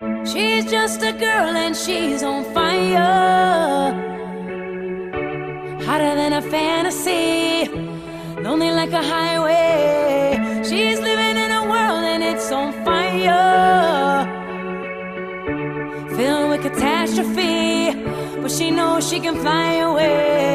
She's just a girl and she's on fire. Hotter than a fantasy, lonely like a highway. She's living in a world and it's on fire. Filled with catastrophe, but she knows she can fly away.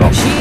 Welcome.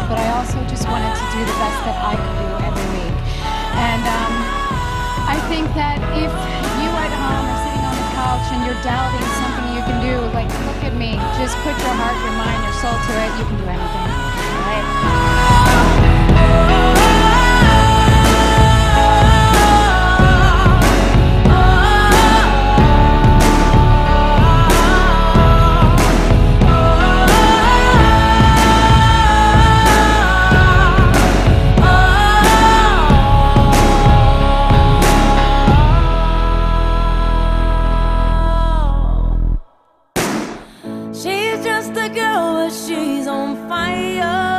it, but I also just wanted to do the best that I could do every week. And um, I think that if you at home are sitting on the couch and you're doubting something you can do, like look at me, just put your heart, your mind, your soul to it, you can do anything. girl, but she's on fire.